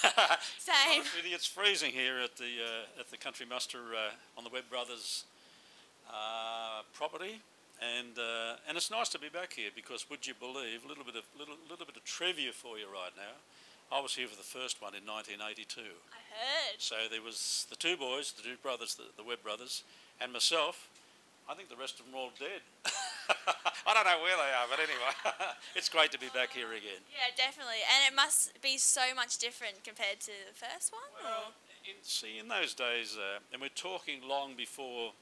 Same. Really, it's freezing here at the uh, at the Country Muster uh, on the Webb Brothers uh, property, and uh, and it's nice to be back here because would you believe a little bit of little little bit of trivia for you right now. I was here for the first one in 1982. I heard. So there was the two boys, the two brothers, the, the Webb brothers, and myself. I think the rest of them are all dead. I don't know where they are, but anyway, it's great to be back here again. Yeah, definitely. And it must be so much different compared to the first one. Well, in, see, in those days, uh, and we're talking long before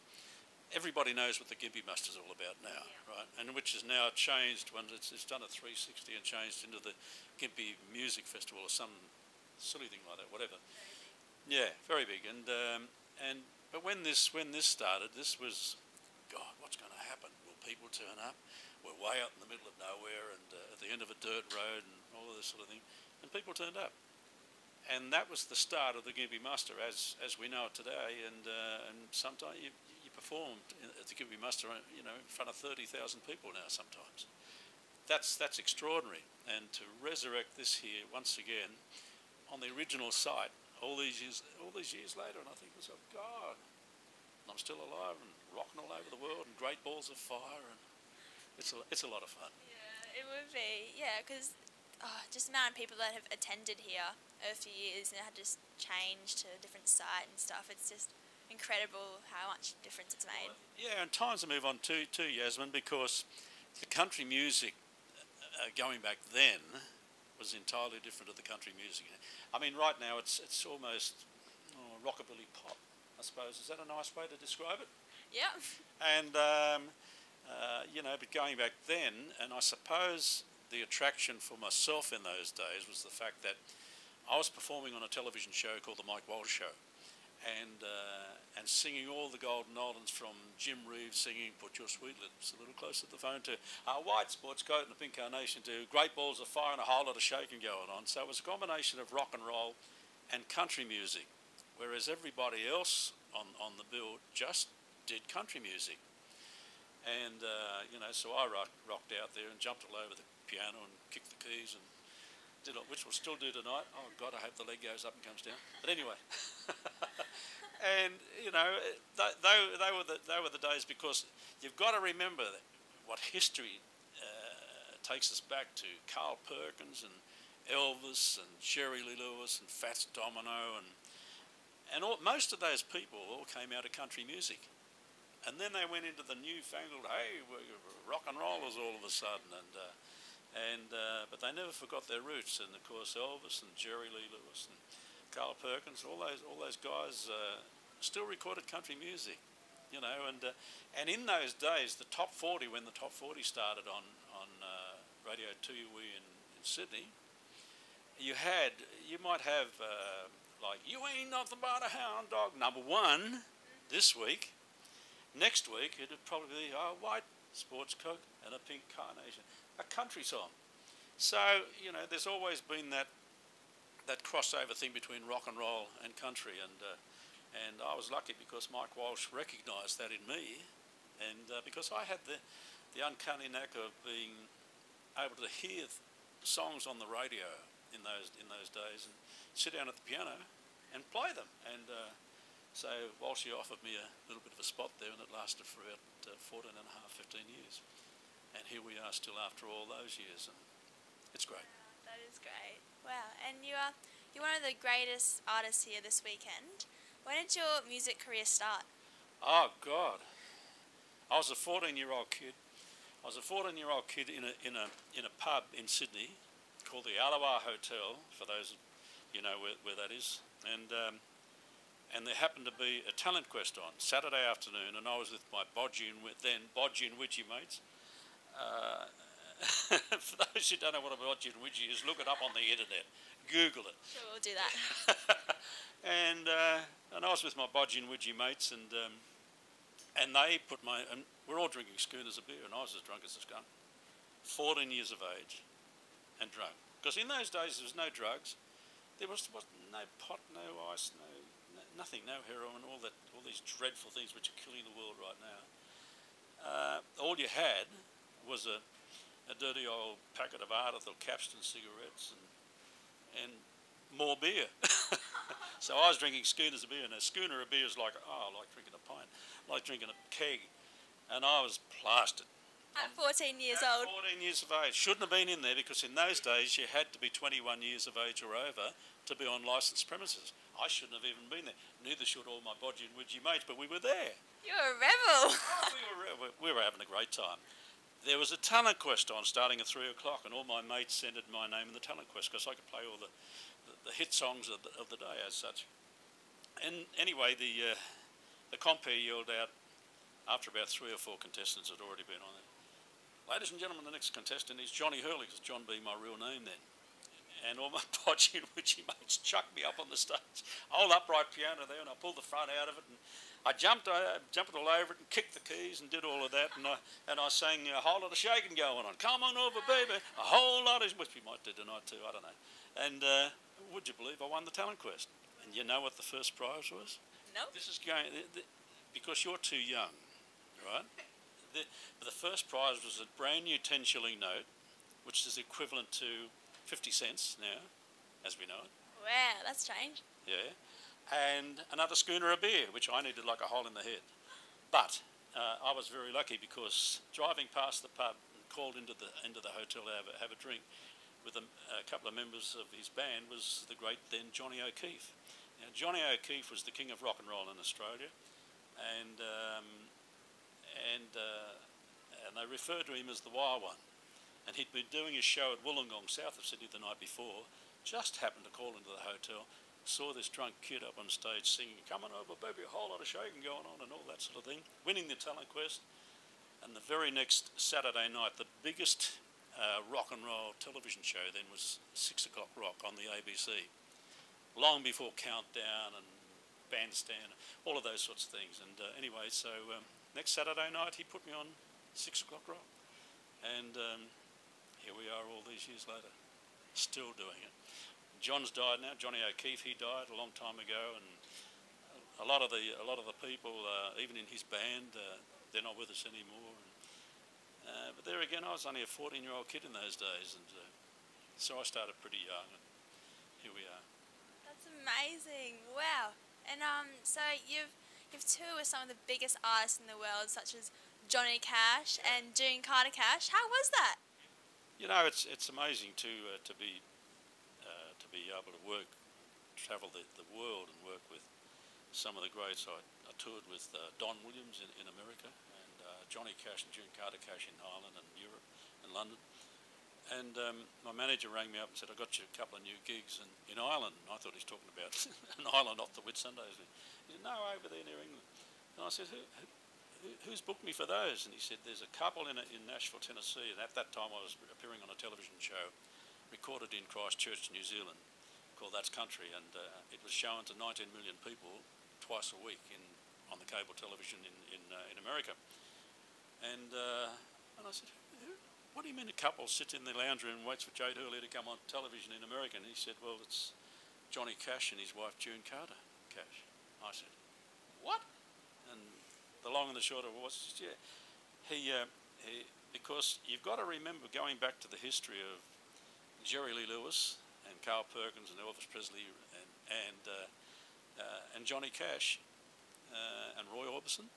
everybody knows what the Gympie Muster is all about now, Yeah. right? And which is now changed when it's, it's done a 360 and changed into the Gympie Music Festival or some silly thing like that, whatever. Yeah, very big. And um, and but when this when this started, this was, God, what's going to happen? Will people turn up? We're way out in the middle of nowhere and uh, at the end of a dirt road and all of this sort of thing, and people turned up. And that was the start of the Gympie Muster as as we know it today. And uh, and sometimes you, you performed at the Gympie Muster, you know, in front of thirty thousand people now. Sometimes that's that's extraordinary. And to resurrect this here once again on the original site all these years all these years later, and I think to myself, God, I'm still alive and rocking all over the world and great balls of fire, and it's a it's a lot of fun. Yeah, it would be. Yeah, because oh, just the amount of people that have attended here over a few years and had just changed to a different site and stuff. It's just incredible how much difference it's made. Yeah, and times to move on to to Yasmin because the country music uh, going back then was entirely different to the country music. I mean, right now it's it's almost oh, rockabilly pop. I suppose is that a nice way to describe it? Yeah. And um, uh, you know, but going back then, and I suppose the attraction for myself in those days was the fact that I was performing on a television show called the Mike Walsh Show, and uh, and singing all the Golden Oldens from Jim Reeves singing "Put Your Sweet Lips a Little Closer to the Phone" to uh, White Sports Coat and a Pink Carnation to Great Balls of Fire and a whole lot of shaking going on. So it was a combination of rock and roll and country music, whereas everybody else on on the bill just did country music. And uh, you know, so I rock, rocked out there and jumped all over the piano and kicked the keys and did it, which we'll still do tonight. Oh God, I hope the leg goes up and comes down. But anyway, and you know, th- they, they were the they were the days because you've got to remember what history uh, takes us back to Carl Perkins and Elvis and Jerry Lee Lewis and Fats Domino and and all, most of those people all came out of country music. And then they went into the newfangled, hey, we're rock and rollers all of a sudden, and uh, and uh, but they never forgot their roots. And of course, Elvis and Jerry Lee Lewis and Carl Perkins, all those all those guys uh, still recorded country music, you know. And uh, and in those days, the top forty, when the top forty started on on uh, Radio 2 in, in Sydney, you had you might have uh, like you ain't nothing but a hound dog. Number one this week. Next week it'd probably be a white sports coat and a pink carnation, a country song. So you know, there's always been that that crossover thing between rock and roll and country, and uh, and I was lucky because Mike Walsh recognised that in me, and uh, because I had the the uncanny knack of being able to hear songs on the radio in those in those days. And sit down at the piano and play them. And uh, so Walshy offered me a little bit of a spot there, and it lasted for about uh, 14 and a half, 15 years. And here we are still after all those years, and it's great. That is great. Wow. And you are you're one of the greatest artists here this weekend. When did your music career start? Oh God, I was a 14-year-old kid. I was a 14-year-old kid in a in a in a pub in Sydney called the Alabar Hotel. For those, you know where, where that is, and um, and there happened to be a talent quest on Saturday afternoon, and I was with my Bodgy and then Bodgy and Widgy mates. Uh, for those who don't know what a Bodgy and Widgy is, look it up on the internet. Google it. Sure, we'll do that. and uh, and I was with my bodgy and widgy mates, and um, and they put my and we're all drinking schooners of beer, and I was as drunk as a skunk, fourteen years of age, and drunk. Because in those days there was no drugs, there was, was no pot, no ice, no, no nothing, no heroin, all that, all these dreadful things which are killing the world right now. Uh, all you had was a, a dirty old packet of Ardath or Capstan cigarettes and and more beer. so I was drinking schooners of beer, and a schooner of beer is like, oh, like drinking a pint, like drinking a keg. And I was plastered. At 14 years At old. 14 years of age. Shouldn't have been in there because in those days you had to be 21 years of age or over to be on licensed premises. I shouldn't have even been there. Neither should all my bodgy and widgy mates, but we were there. You're a rebel. we, were, we were having a great time. There was a talent quest on starting at three o'clock, and all my mates entered my name in the talent quest because I could play all the, the, the hit songs of the, of the, day as such. And anyway, the uh, the compere yelled out after about three or four contestants had already been on it. Ladies and gentlemen, the next contestant is Johnny Hurley, because John being my real name then. And all my bodgy and widgy mates chucked me up on the stage. Old upright piano there, and I pulled the front out of it, and I jumped, I jumped all over it, and kicked the keys, and did all of that, and I and I sang a whole lot of shaking going on. Come on over, baby, a whole lot of which we might do tonight too. I don't know. And uh, would you believe I won the talent quest? And you know what the first prize was? Nope. This is going because you're too young, right? The, the first prize was a brand new 10 shilling note, which is equivalent to 50 cents now, as we know it. Wow, that's strange. Yeah. And another schooner of beer, which I needed like a hole in the head. But uh, I was very lucky because driving past the pub and called into the into the hotel to have a, have a drink with a, a couple of members of his band was the great then Johnny O'Keefe. Now, Johnny O'Keefe was the king of rock and roll in Australia, and um, and uh, and they referred to him as the Wild One. And he'd been doing his show at Wollongong, south of Sydney, the night before. Just happened to call into the hotel, saw this drunk kid up on stage singing, "Coming over, baby, a whole lot of shaking going on," and all that sort of thing, winning the talent quest. And the very next Saturday night, the biggest uh, rock and roll television show then was Six O'clock Rock on the ABC. Long before Countdown and Bandstand, all of those sorts of things. And uh, anyway, so um, next Saturday night he put me on Six O'clock Rock. And um, here we are all these years later, still doing it. John's died now. Johnny O'Keefe, he died a long time ago, and a lot of the a lot of the people, uh, even in his band, uh, they're not with us anymore. And, uh, but there again, I was only a 14-year-old kid in those days, and uh, so I started pretty young, and here we are. That's amazing. Wow. And um, so you've you've toured with some of the biggest artists in the world, such as Johnny Cash and June Carter Cash. How was that? You know, it's it's amazing to uh, to be uh, to be able to work, travel the, the world and work with some of the greats. I, I toured with uh, Don Williams in, in America and uh, Johnny Cash and June Carter Cash in Ireland and Europe and London. And um, my manager rang me up and said, I got you a couple of new gigs in, in Ireland. And I thought he's talking about an island off the Whitsundays. He said, no, over there near England. And I said, who, who, who's booked me for those? And he said, there's a couple in, in Nashville, Tennessee. And at that time I was appearing on a television show recorded in Christchurch, New Zealand, called That's Country. And uh, it was shown to 19 million people twice a week in, on the cable television in, in, uh, in America. And, uh, and I said, what do you mean a couple sits in the lounge room and waits for Jade Hurley to come on television in America? And he said, well, it's Johnny Cash and his wife June Carter Cash. I said, what? And the long and the short of it was, yeah, he, uh, he, because you've got to remember going back to the history of Jerry Lee Lewis and Carl Perkins and Elvis Presley and and uh, uh, and Johnny Cash uh, and Roy Orbison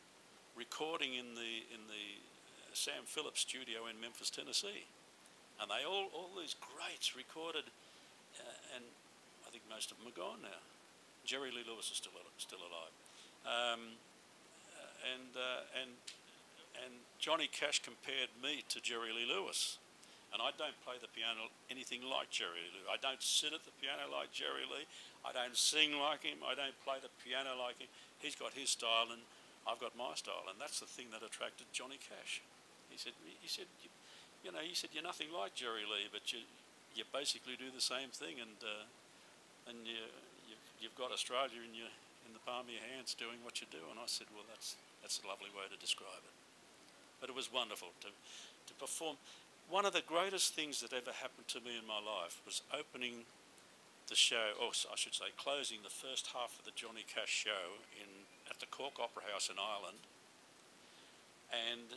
recording in the in the uh, Sam Phillips studio in Memphis, Tennessee, and they all all these greats recorded, uh, and I think most of them are gone now. Jerry Lee Lewis is still still alive. Um, and uh, and and Johnny Cash compared me to Jerry Lee Lewis, and I don't play the piano anything like Jerry Lee. I don't sit at the piano like Jerry Lee. I don't sing like him. I don't play the piano like him. He's got his style, and I've got my style, and that's the thing that attracted Johnny Cash. He said, he said, you, you know, he said you're nothing like Jerry Lee, but you you basically do the same thing, and uh, and you, you you've got Australia in your in the palm of your hands doing what you do. And I said, well, that's that's a lovely way to describe it. But it was wonderful to, to perform. One of the greatest things that ever happened to me in my life was opening the show, or I should say, closing the first half of the Johnny Cash show in at the Cork Opera House in Ireland. And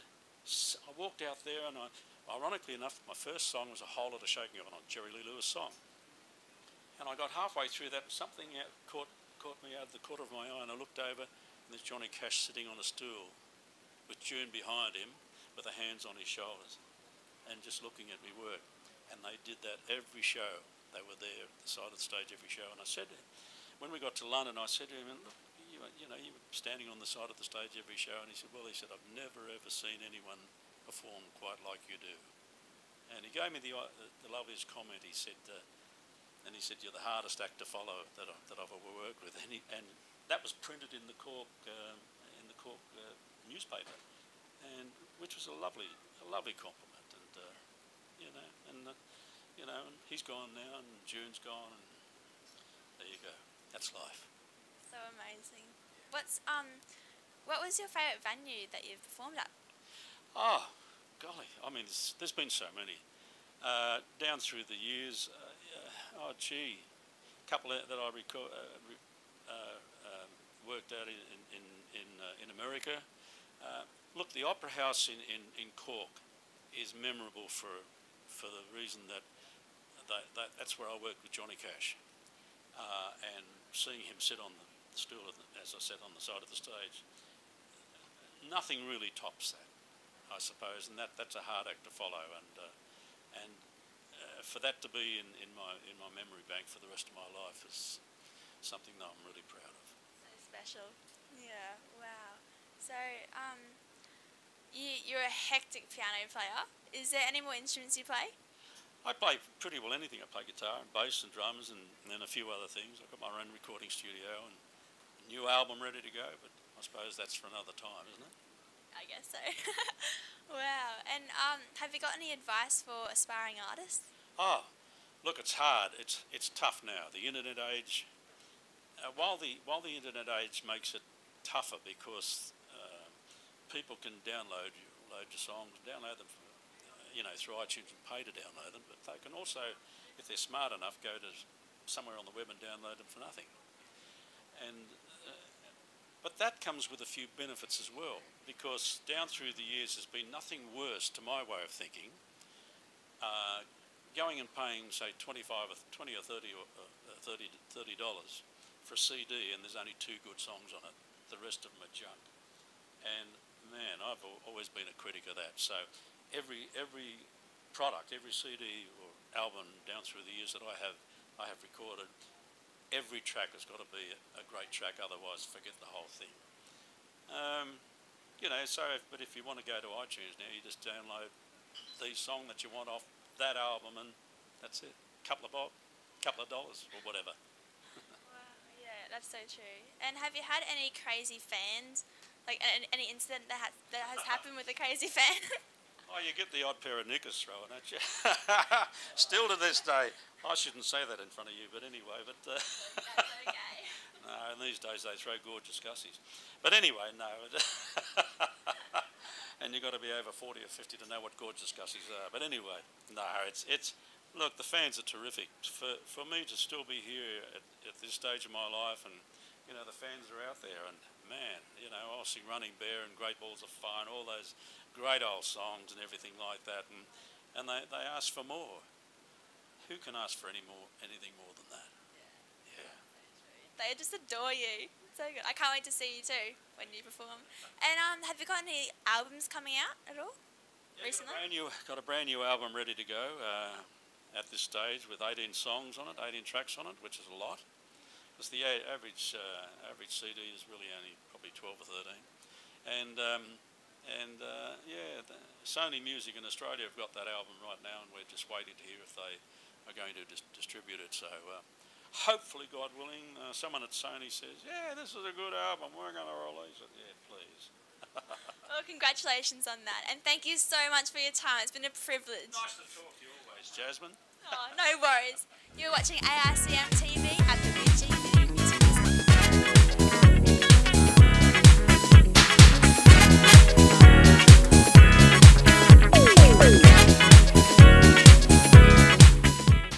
I walked out there, and I, ironically enough, my first song was a whole lot of shaking of it on Jerry Lee Lewis song. And I got halfway through that, and something caught, caught me out of the corner of my eye, and I looked over, and there's Johnny Cash sitting on a stool with June behind him with her hands on his shoulders and just looking at me work. And they did that every show. They were there at the side of the stage every show. And I said, when we got to London, I said to him, look, you, you know, you were standing on the side of the stage every show. And he said, well, he said, I've never ever seen anyone perform quite like you do. And he gave me the, uh, the loveliest comment. He said, uh, and he said, you're the hardest act to follow that, I, that I've ever worked with. And, he, and that was printed in the Cork, um, in the Cork uh, newspaper, and which was a lovely, a lovely compliment. And uh, you know, and uh, you know, and he's gone now, and June's gone, and there you go. That's life. So amazing. What's um, what was your favourite venue that you've performed at? Oh, golly! I mean, there's, there's been so many. Uh, down through the years, uh, oh gee, a couple that I uh, uh, um, worked out in in in, uh, in America. Uh, look, the Opera House in, in, in Cork is memorable for for the reason that, that, that that's where I worked with Johnny Cash, uh, and seeing him sit on the stool, as I said, on the side of the stage, nothing really tops that, I suppose, and that, that's a hard act to follow, and uh, and uh, for that to be in, in my in my memory bank for the rest of my life is something that I'm really proud of. So special. Yeah. Wow. So um, you you're a hectic piano player. Is there any more instruments you play? I play pretty well anything. I play guitar and bass and drums and, and then a few other things. I've got my own recording studio and a new album ready to go, but I suppose that's for another time, isn't it? I guess so. And um, have you got any advice for aspiring artists? Oh, look, it's hard. It's it's tough now. The internet age. Uh, while the while the internet age makes it tougher because uh, people can download load your songs, download them, uh, you know, through iTunes and pay to download them. But they can also, if they're smart enough, go to somewhere on the web and download them for nothing. And but that comes with a few benefits as well, because down through the years, there's been nothing worse, to my way of thinking, uh, going and paying, say, 25 or 20 or 30 or uh, 30 30 dollars for a CD, and there's only two good songs on it. The rest of them are junk. And man, I've always been a critic of that. So every every product, every CD or album down through the years that I have I have recorded, every track has got to be a great track. Otherwise, forget the whole thing. Um, you know, so if, but if you want to go to iTunes now, you just download the song that you want off that album, and that's it. Couple of bo- couple of dollars or whatever. Wow. Yeah, that's so true. And have you had any crazy fans? Like an, any incident that has that has happened with a crazy fan? Oh, you get the odd pair of knickers thrown at you. Still to this day, I shouldn't say that in front of you, but anyway, but. Uh, okay. No, in these days they throw gorgeous gussies. But anyway, no. and you've got to be over 40 or 50 to know what gorgeous gussies are. But anyway, no, it's, it's look, the fans are terrific. For, for me to still be here at, at this stage of my life and, you know, the fans are out there and, man, you know, I'll sing Running Bear and Great Balls of Fire and all those great old songs and everything like that. And, and they, they ask for more. Who can ask for any more, anything more than that? Yeah. They just adore you. So good. I can't wait to see you too when you perform. And um, have you got any albums coming out at all? Yeah, Recently? Got a brand new, got a brand new album ready to go uh, at this stage with 18 songs on it, 18 tracks on it, which is a lot. Because the average uh, average CD is really only probably 12 or 13. And um, and uh, yeah, the Sony Music in Australia have got that album right now, and we're just waiting to hear if they are going to dis- distribute it. So. Uh, Hopefully, God willing, uh, someone at Sony says, "Yeah, this is a good album. We're going to release it." Yeah, please. Well, congratulations on that. And thank you so much for your time. It's been a privilege. Nice to talk to you always, Jasmine. Oh, no worries. You're watching AICM TV.